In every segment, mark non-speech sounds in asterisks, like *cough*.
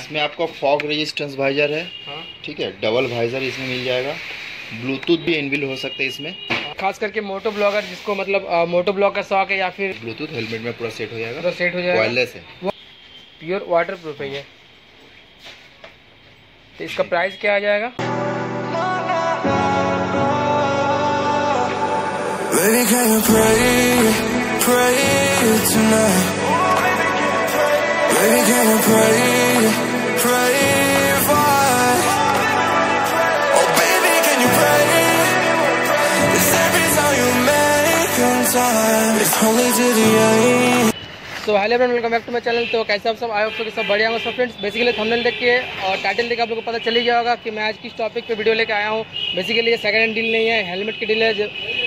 इसमें आपका fog resistance visor है। हाँ। ठीक है डबल वाइजर इसमें मिल जाएगा। ब्लूटूथ भी इनबिल हो सकता है इसमें। खास करके मोटो ब्लॉगर जिसको मतलब अ, मोटो ब्लॉग का शौक है या फिर ब्लूटूथ हेलमेट में पूरा सेट हो जाएगा। पूरा सेट हो जाएगा। वायरलेस है। प्योर वाटर प्रूफ है ये। तो इसका प्राइस क्या आ जाएगा? Baby, can you pray, pray tonight? Baby, can you pray, so hello friend welcome back to my channel तो कैसे आप सब आए हो? सब बढ़िया हो सब फ्रेंड्स बेसिकली थंबनेल देख के और टाइटल देख के आप लोगों को पता चल गया होगा कि मैं आज किस टॉपिक पे वीडियो लेके आया हूँ. बेसिकली ये सेकंड हैंड डील नहीं है हेलमेट की डील है.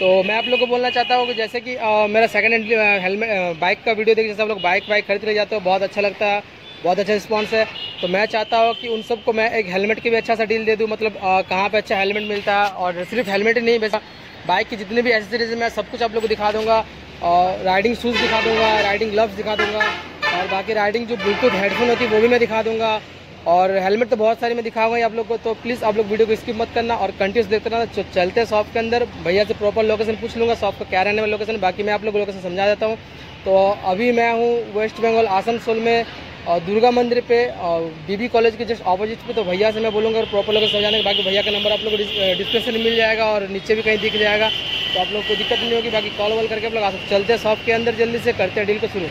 तो मैं आप लोगों को बोलना चाहता हूँ कि जैसे कि अ, मेरा सेकंड हैंड हेलमेट बाइक का वीडियो देख जैसे आप लोग बाइक वाइक खरीद रहे जाते हो बहुत अच्छा लगता है. बहुत अच्छा रिस्पॉन्स है। तो मैं चाहता हूँ कि उन सबको मैं एक हेलमेट की भी अच्छा सा डील दे दूँ मतलब कहाँ पर अच्छा हेलमेट मिलता है और सिर्फ़ हेलमेट ही नहीं बेचा बाइक की जितनी भी एसेसरीज मैं सब कुछ आप लोग को दिखा दूँगा और राइडिंग शूज़ दिखा दूँगा राइडिंग ग्लव्स दिखा दूँगा और बाकी राइडिंग जो ब्लूटूथ हेडफोन होती है, वो भी मैं दिखा दूँगा। और हेलमेट तो बहुत सारे मैं दिखाऊँगा ही आप लोग को तो प्लीज़ आप लोग वीडियो को स्किप मत करना और कंटिन्यूस देखते रहना। तो चलते हैं शॉप के अंदर, भैया से प्रॉपर लोकेशन पूछ लूँगा शॉप का क्या रहने वाला लोकेशन बाकी मैं आप लोग को लोकेशन समझा देता हूँ। तो अभी मैं हूँ वेस्ट बंगाल आसनसोल में। और दुर्गा मंदिर पे, और बीबी कॉलेज के जस्ट ऑपोजिट पे तो भैया से मैं बोलूँगा और प्रॉपर लोकेशन समझाने के बाकी भैया का नंबर आप लोग को डिस्क्रिप्शन मिल जाएगा और नीचे भी कहीं दिख जाएगा तो आप लोग को दिक्कत नहीं होगी, बाकी कॉल वॉल करके आप लोग आ सकते चलते हैं शॉप के अंदर जल्दी से, करते हैं डील को शुरू।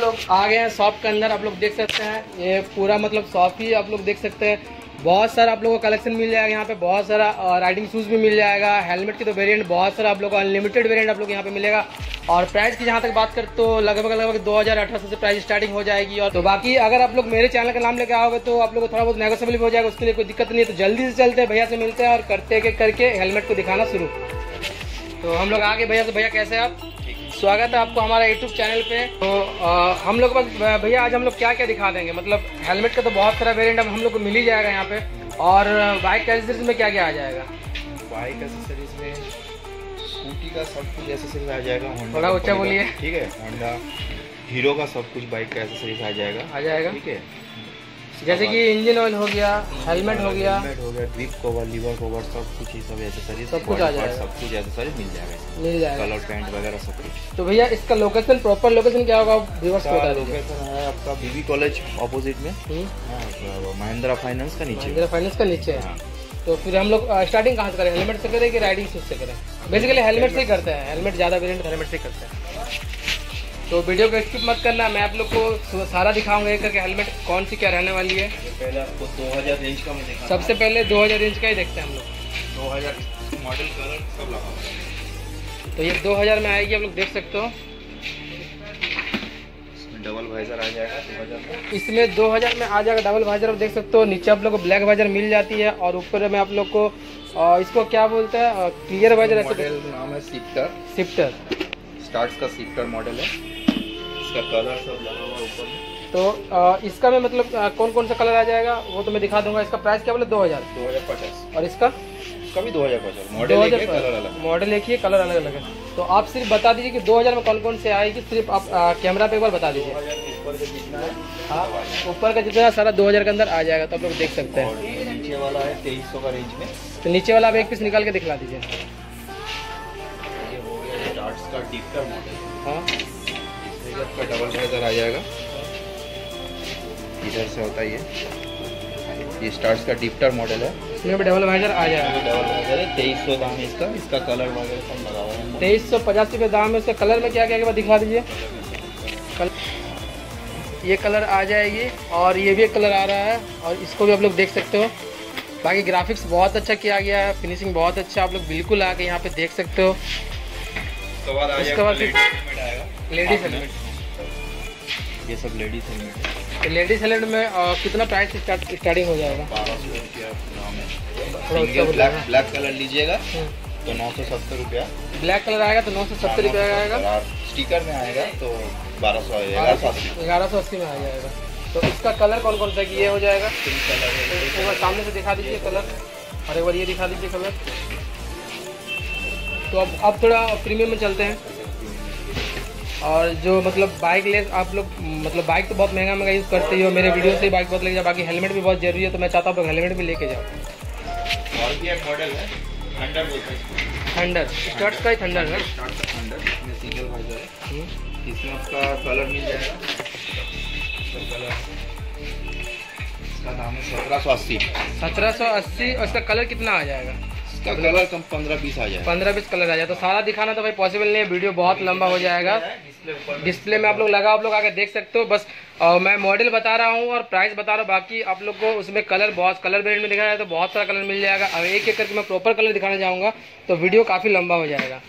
लोग आ गए हैं शॉप के अंदर, आप लोग देख सकते हैं, ये पूरा मतलब शॉप ही आप लोग देख सकते हैं। बहुत सारा आप लोगों को कलेक्शन मिल जाएगा यहाँ पे, बहुत सारा राइडिंग शूज़ भी मिल जाएगा हेलमेट की तो वेरिएंट बहुत सारा आप लोग को अनलिमिटेड वेरिएंट आप लोग यहाँ पे मिलेगा। और प्राइस की जहाँ तक बात कर तो लगभग लगभग दो हज़ार अठारह से प्राइस स्टार्टिंग हो जाएगी। और तो बाकी अगर आप लोग मेरे चैनल का नाम लेके आओगे तो आप लोग को थोड़ा बहुत नेगोशियबल भी हो जाएगा, उसके लिए कोई दिक्कत नहीं है। तो जल्दी से चलते भैया से मिलते हैं और करते करके हेलमेट को दिखाना शुरू। तो हम लोग आगे, भैया से, भैया कैसे आप? स्वागत है आपको हमारा यूट्यूब चैनल पे। तो आ, हम लोग भैया आज हम लोग क्या क्या दिखा देंगे? मतलब हेलमेट का तो बहुत सारा वेरिएंट हम लोग को मिल ही जाएगा यहाँ पे। और बाइक एसेसरीज में क्या क्या आ जाएगा? बाइक एसेसरीज में स्कूटी का सब कुछ एसेसरीज आ जाएगा थोड़ा ऊँचा बोलिए। ठीक है होंडा हीरो का सब कुछ बाइक का एसेसरीज आ जाएगा। आ जाएगा। ठीक है। जैसे कि इंजन ऑयल हो गया हेलमेट हो गया। हेलमेट हो गया ग्रिप कवर लीवर कवर सब कुछ ये सब एसेसरीज सब कुछ आ जाएगा। सब कुछ एसेसरीज मिल जाएगा। मिल जाएगा। कलर पैंट वगैरह सब कुछ। तो भैया इसका लोकेशन प्रॉपर लोकेशन क्या होगा? व्यूवर्स को बता लोकेशन है आपका बीबी कॉलेज ऑपोजिट में। हम्म, हाँ, महिंद्रा फाइनेंस का नीचे। महिंद्रा फाइनेंस का नीचे है। हाँ। तो फिर हम लोग स्टार्टिंग कहाँ से करें? हेलमेट से करें कि राइडिंग शूज़ से करें? बेसिकली हेलमेट से ही करते हैं। हेलमेट ज़्यादा वेरियंट हेलमेट से करते हैं। तो वीडियो को स्किप मत करना मैं आप लोग को सारा दिखाऊँगा एक करके हेलमेट कौन सी क्या रहने वाली है। ये पहले आपको 2000 रेंज का मैं सबसे पहले 2000 इंच का ही देखते हैं हम लोग। 2000 मॉडल कलर सब लगा तो ये 2000 में आएगी आप लोग देख सकते हो। डबल वाइजर आ जाएगा 2000 का। इसमें 2000 में आ जाएगा डबल वाइजर आप देख सकते हो। नीचे आप लोग को ब्लैक वाइजर मिल जाती है और ऊपर में आप लोग को इसको क्या बोलते हैं क्लियर वाइजर नाम है सिफ्टर शिफ्टर स्टार्ट्स का सिफ्टर मॉडल है। इसका कलर सब लगा हुआ ऊपर तो अ, इसका में मतलब अ, कौन कौन सा कलर आ जाएगा वो तो मैं दिखा दूँगा। इसका प्राइस क्या बोले? 2000 2050 और इसका? इसका भी 2050 मॉडल एक कलर अलग मॉडल एक ही है कलर अलग अलग है। तो आप सिर्फ़ बता दीजिए कि 2000 में कौन कौन से आएगी सिर्फ़ आप कैमरा पे एक बार बता दीजिए। ऊपर का जितना है ऊपर का जितना सारा 2000 के अंदर आ जाएगा तो आप लोग देख सकते हैं। नीचे वाला है 2300 का रेंज में। तो नीचे वाला आप एक पीस निकाल के दिखला दीजिए। ये हो। आपका डबल वाइजर आ जाएगा। इधर से होता है ये ये स्टार्ट्स का डिप्टर मॉडल है। इसमें भी डबल वाइजर आ जाएगा। डबल वाइजर है। तेईस सौ दाम है इसका। इसका कलर वगैरह सब लगा हुआ है। तेईस सौ पचास रुपये दाम है उसका कलर में क्या क्या क्या दिखा दीजिए। कल ये कलर आ जाएगी और ये भी एक कलर आ रहा है और इसको भी आप लोग देख सकते हो। बाकी ग्राफिक्स बहुत अच्छा किया गया है। फिनिशिंग बहुत अच्छा आप लोग बिल्कुल आके यहाँ पे देख सकते हो। उसके बाद लेडीज़ हेलमेट ये सब लेडीज़ है तो लेडीज़ हेलमेट में अ, कितना प्राइस स्टार्ट स्टार्टिंग हो जाएगा? बारह सौ रुपया नाम। ब्लैक ब्लैक कलर लीजिएगा हम्म। तो नौ सौ सत्तर रुपया। ब्लैक कलर आएगा तो नौ सौ सत्तर रुपये आएगा। और स्टिकर में आएगा तो बारह सौ ग्यारह सौ अस्सी में आ जाएगा। तो इसका कलर कौन कौन सा ये हो जाएगा? एक बार सामने से दिखा दीजिए कलर और एक बार ये दिखा दीजिए कलर तो अब अब थोड़ा प्रीमियम में चलते हैं। और जो मतलब बाइक ले आप लोग मतलब बाइक तो बहुत महँगा महँगा यूज़ करते ही हो मेरे वीडियो से ही बाइक बहुत लेके जाओ बाकी हेलमेट भी बहुत ज़रूरी है तो मैं चाहता हूँ आप लोग हेलमेट भी लेके जाओ। और भी एक मॉडल है थंडर बोलते हैं थंडर स्टर्ट्स का ही थंडर है थंडर सिंगल वाइजर है। हम्म। इसमें आपका कलर मिल जाएगा। कलर इसका दाम है सत्रह सौ अस्सी। सत्रह सौ अस्सी और इसका कलर कितना आ जाएगा? इसका कलर कम पंद्रह बीस आ जाएगा। पंद्रह बीस कलर आ जाए तो सारा दिखाना तो भाई पॉसिबल नहीं है वीडियो बहुत लंबा हो जाएगा। डिस्प्ले डिस्प्ले में आप लोग लगा आप लोग आगे देख सकते हो। बस अ, मैं मॉडल बता रहा हूँ और प्राइस बता रहा हूँ। बाकी आप लोग को उसमें कलर बहुत कलर ब्रेड में दिखाया है तो बहुत सारा कलर मिल जाएगा। अब एक एक करके मैं प्रॉपर कलर दिखाने जाऊँगा तो वीडियो काफ़ी लंबा हो जाएगा।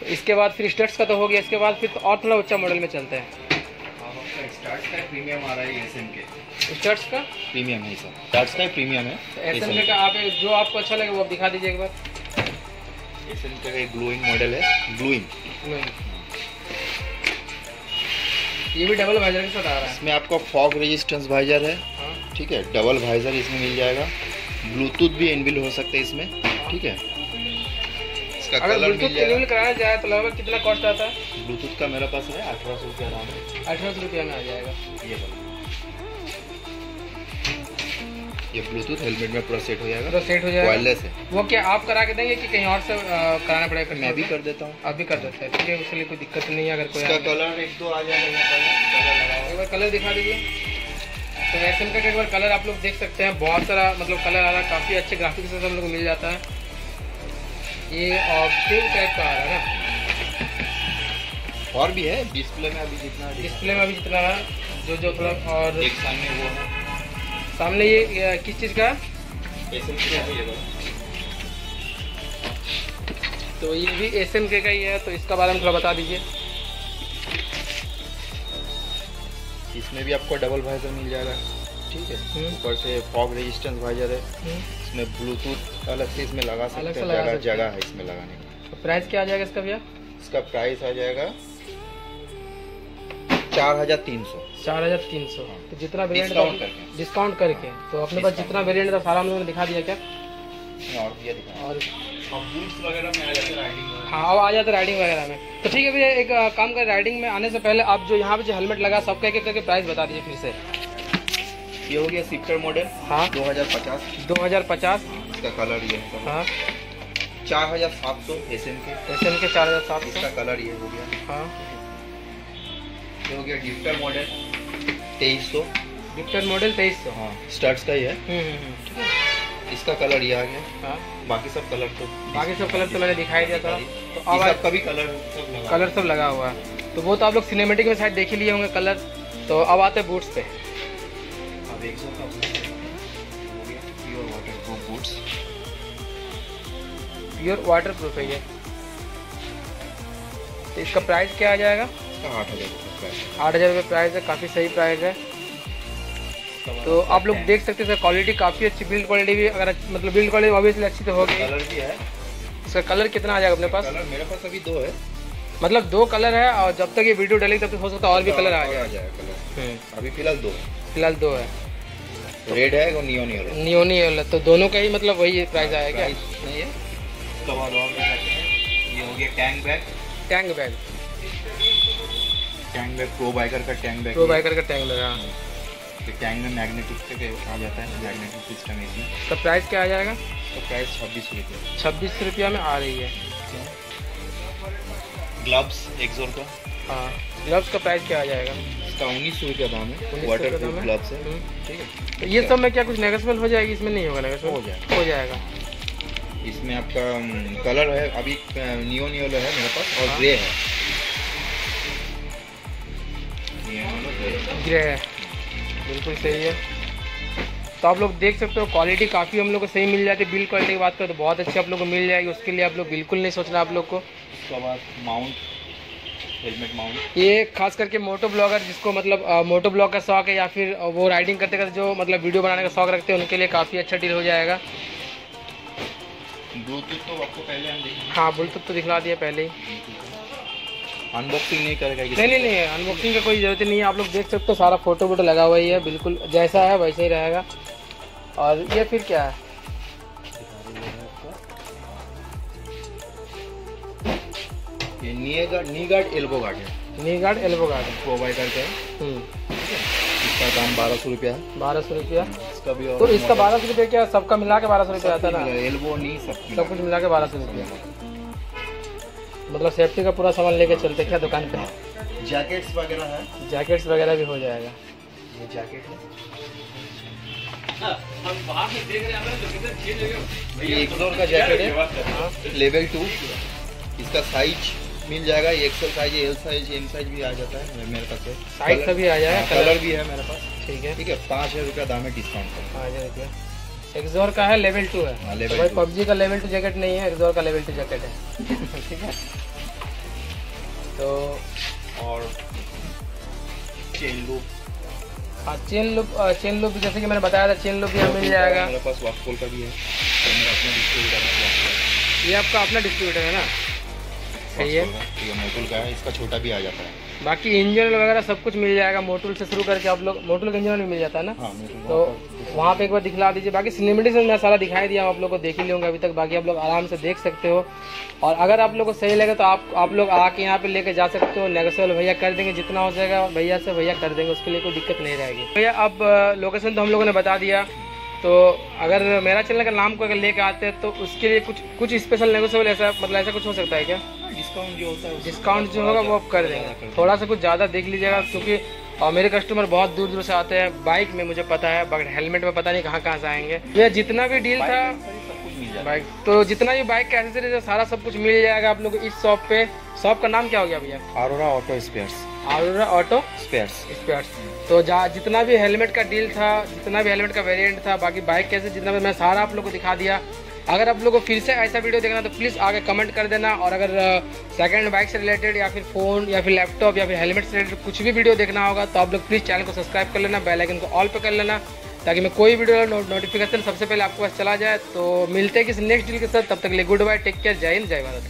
तो इसके बाद फिर स्टर्ट्स का तो हो गया। इसके बाद फिर तो और थोड़ा ऊँचा मॉडल में चलते हैं। आ स्टर्ट्स का? प्रीमियम है सर स्टार्ट का प्रीमियम है। एस एम का आप जो आपको अच्छा लगे वो आप दिखा दीजिए एक बार। एस का एक ग्लोइंग मॉडल है ग्लोइंग। ये भी डबल वाइजर के साथ आ रहा है। इसमें आपका फॉग रेजिस्टेंस वाइजर है। हाँ। ठीक है डबल वाइजर इसमें मिल जाएगा। ब्लूटूथ भी इनबिल हो सकता है इसमें। ठीक है। इसका अगर ब्लूटूथ जाएगा। कराया जाए तो लगभग कितना कॉस्ट आता है? ब्लूटूथ का मेरे पास है अठारह सौ रुपया अठारह सौ रुपया में आ जाएगा। ये ये ब्लूटूथ हेलमेट में पूरा सेट हो जाएगा। पूरा सेट हो जाएगा। वायरलेस है। वो क्या आप करा के देंगे कि कहीं और से कराना पड़ेगा मैं भी कर देता हूँ। आप भी कर देते हैं। ठीक है उसके लिए कोई दिक्कत नहीं है अगर कोई कलर एक दो आ जाएगा कलर एक बार कलर दिखा दीजिए। तो एस एम का एक बार कलर आप लोग देख सकते हैं। बहुत सारा मतलब कलर आ रहा है। काफ़ी अच्छे ग्राफिक्स से हम लोग मिल जाता है। ये ऑप्टिव टाइप का आ रहा है ना? और भी है। डिस्प्ले में अभी जितना डिस्प्ले में अभी जितना है। जो जो थोड़ा और एक सामने वो है। सामने ये किस चीज़ का। तो ये भी एस एम के का ही है तो इसका बारे में थोड़ा बता दीजिए इसमें भी आपको डबल वाइजर मिल जाएगा ठीक है हम्म। ऊपर से फॉग रेजिस्टेंस वाइजर है हम्म। इसमें ब्लूटूथ अलग से इसमें लगा सकते हैं जगह सकते हैं। जगह है इसमें लगाने की तो प्राइस क्या आ जाएगा इसका भैया इसका प्राइस आ जाएगा चार हज़ार तीन सौ। चार हज़ार तीन सौ। तो जितना वेरियंट करके। डिस्काउंट करके। तो अपने पास जितना वेरियंट था सारा हम लोगों ने दिखा दिया क्या? और ये दिखा। और वगैरह में आ जाते राइडिंग हाँ अब आ जाते राइडिंग वगैरह में। तो ठीक है भैया एक काम कर राइडिंग में आने से पहले आप जो यहाँ पे जो हेलमेट लगा सबका एक एक करके प्राइस बता दीजिए फिर से। ये हो गया सिफ्टर मॉडल हाँ। दो हज़ार पचास। दो हज़ार पचास। इसका कलर ये है। हाँ। चार हज़ार सात सौ एस एम के एस एम के चार हज़ार सात इसका सौ कलर ये हो गया। हाँ। ये हो गया डिजिटल मॉडल तेईस सौ। डिप्टर मॉडल तेईस सौ? हाँ स्टर्ट्स का ही है। हम्म हम्म, हम्म। इसका कलर ये आ गया। हाँ। बाकी सब कलर तो बाकी सब कलर तो मैंने दिखाई दिया था। तो अब सब का भी कलर सब लगा। कलर सब लगा हुआ है। तो वो तो आप लोग सिनेमेटिक में शायद देख ही लिए होंगे कलर तो अब आते हैं बूट्स पे। अब एक सौ का हो pure water proof boots pure water proof है ये। तो इसका प्राइस क्या आ जाएगा? इसका आठ हज़ार आठ हज़ार रुपये प्राइस है काफ़ी सही प्राइस है। तो आप लोग देख सकते हैं सर क्वालिटी काफ़ी अच्छी बिल्ड क्वालिटी भी अगर मतलब बिल्ड क्वालिटी ऑब्वियसली अच्छी तो होगी। कलर भी है। इसका कलर कितना आ जाएगा अपने पास? कलर मेरे पास अभी दो है। मतलब दो कलर है और जब तक ये वीडियो डलेगी तब तक हो सकता है और भी कलर आ जाए। जाएगा कलर हम्म, अभी फ़िलहाल दो फ़िलहाल दो है। रेड है और नियो नियो है नियोनी वाला तो दोनों का ही मतलब वही प्राइस आएगा। नहीं है। और दिखाते हैं। ये हो गया tank bag tank bag tank bag pro biker का टैंक बैग प्रो बाइकर का टैंक लगा। तो टैंक में मैग्नेटिक के आ जाता है मैग्नेटिक सिस्टम है इसमें इसका प्राइस क्या आ जाएगा? तो प्राइस छब्बीस रुपये। छब्बीस रुपया में आ रही है। ग्लव्स एक्सोर का हाँ। ग्लव्स का प्राइस क्या आ जाएगा? इसका उन्नीस सौ रुपया दाम है। वाटर प्रूफ ग्लव्स है? हम्म। ठीक है। तो ये सब में क्या कुछ नेगोशियबल हो जाएगी? इसमें नहीं होगा नेगोशियबल हो जाएगा। हो जाएगा। इसमें आपका कलर है। अभी नियो नियो है मेरे पास और हाँ। ग्रे है। ग्रे है। बिल्कुल सही है। तो आप लोग देख सकते हो क्वालिटी काफ़ी हम लोग को सही मिल जाती है। बिल्ड क्वालिटी की बात करें तो बहुत अच्छी आप लोग को मिल जाएगी। उसके लिए आप लोग बिल्कुल नहीं सोचना आप लोग को। उसके बाद माउंट हेलमेट माउंट ये खास करके मोटो ब्लॉगर जिसको मतलब मोटो ब्लॉग का शौक है या फिर वो राइडिंग करते करते जो मतलब वीडियो बनाने का शौक रखते हैं उनके लिए काफ़ी अच्छा डील हो जाएगा। ब्लूटूथ तो आपको पहले हम हाँ ब्लूटूथ तो दिखला दिया पहले ही। अनबॉक्सिंग नहीं करेगा नहीं नहीं नहीं अनबॉक्सिंग का कोई ज़रूरत नहीं है। आप लोग देख सकते हो सारा फ़ोटो वोटो लगा हुआ ही है बिल्कुल जैसा है वैसा ही रहेगा। और ये फिर क्या है? ये knee guard knee guard elbow guard है नी गार्ड एल्बो गार्ड है हम्म। इसका दाम बारह सौ रुपया है। बारह सौ रुपया। इसका भी और तो इसका बारह सौ रुपया क्या सबका मिला के बारह सौ रुपया आता है ना? एल्बो नी सब सब कुछ मिला के बारह सौ रुपया। मतलब सेफ्टी का पूरा सामान लेके चलते क्या दुकान पे? जैकेट्स वगैरह है। जैकेट्स वगैरह भी हो जाएगा। ये जैकेट है। ये एक्सोर का जैकेट है। लेवल टू इसका साइज़ मिल जाएगा ये XL size L size M size भी आ जाता है मेरे पास साइज़ कलर- सभी आ जाएगा हाँ, कलर कलर भी है मेरे पास। ठीक है। ठीक है पाँच हज़ार रुपया दाम है डिस्काउंट का। आ जाएगा एक्सोर का है लेवल टू है। हाँ, तो भाई पबजी का लेवल टू जैकेट नहीं है एक्सोर का लेवल टू जैकेट है। *laughs* ठीक है? तो और चेन लूप हाँ चेन लुप चेन लुप जैसे कि मैंने बताया था चेन लुप भी हमें मिल जाएगा। मेरे पास वास्कोल का भी है। ये आपका अपना डिस्ट्रीब्यूटर है ना? सही है। है मोटुल का है इसका छोटा भी आ जाता है। बाकी इंजन वगैरह सब कुछ मिल जाएगा मोटुल से शुरू करके आप लोग मोटुल का इंजन भी मिल जाता है ना? हाँ तो वहाँ पे एक बार दिखला दीजिए। बाकी सिनेमेटिक में मैं सारा दिखाई दिया आप लोग को देख ही लूँगा अभी तक। बाकी आप लोग आराम से देख सकते हो। और अगर आप लोग को सही लगे तो आप आप लोग आके यहाँ पे लेके जा सकते हो। नेगोशियल भैया कर देंगे जितना हो जाएगा भैया से भैया कर देंगे उसके लिए कोई दिक्कत नहीं रहेगी। भैया अब लोकेशन तो हम लोगों ने बता दिया। तो अगर मेरा चैनल का नाम को अगर लेके आते हैं तो उसके लिए कुछ कुछ स्पेशल नेगोशियल ऐसा मतलब ऐसा कुछ हो सकता है क्या? डिस्काउंट जो होता है डिस्काउंट जो होगा वो आप कर देंगे। थोड़ा सा कुछ ज़्यादा देख लीजिएगा क्योंकि और मेरे कस्टमर बहुत दूर दूर से आते हैं। बाइक में मुझे पता है बट हेलमेट में पता नहीं कहाँ कहाँ से आएँगे। ये जितना भी डील था सब कुछ मिल जाता बाइक तो जितना भी बाइक का एसेसरीज है सारा सब कुछ मिल जाएगा आप लोग को इस शॉप पे। शॉप का नाम क्या हो गया भैया? Arora auto spares Arora auto spares spares तो जहाँ जितना भी हेलमेट का डील था जितना भी हेलमेट का वेरिएंट था बाकी बाइक कैसे जितना भी मैं सारा आप लोग को दिखा दिया अगर आप लोगों को फिर से ऐसा वीडियो देखना तो प्लीज़ आगे कमेंट कर देना। और अगर सेकंड बाइक से रिलेटेड या फिर फ़ोन या फिर लैपटॉप या फिर हेलमेट से रिलेटेड कुछ भी वीडियो देखना होगा तो आप लोग प्लीज़ चैनल को सब्सक्राइब कर लेना बेल आइकन को ऑल पे कर लेना ताकि मैं कोई वीडियो नो, नोटिफिकेशन सबसे पहले आपके पास चला जाए। तो मिलते हैं किसी नेक्स्ट डील के साथ तब तक ले गुड बाय टेक केयर जय हिंद जय भारत।